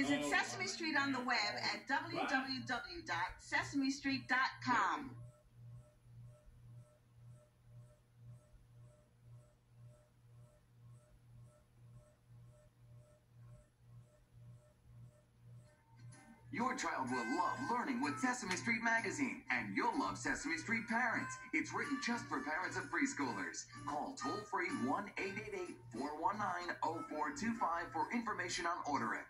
Visit Sesame Street on the web at www.sesamestreet.com. Your child will love learning with Sesame Street Magazine, and you'll love Sesame Street Parents. It's written just for parents of preschoolers. Call toll free 1 888 419 0425 for information on ordering.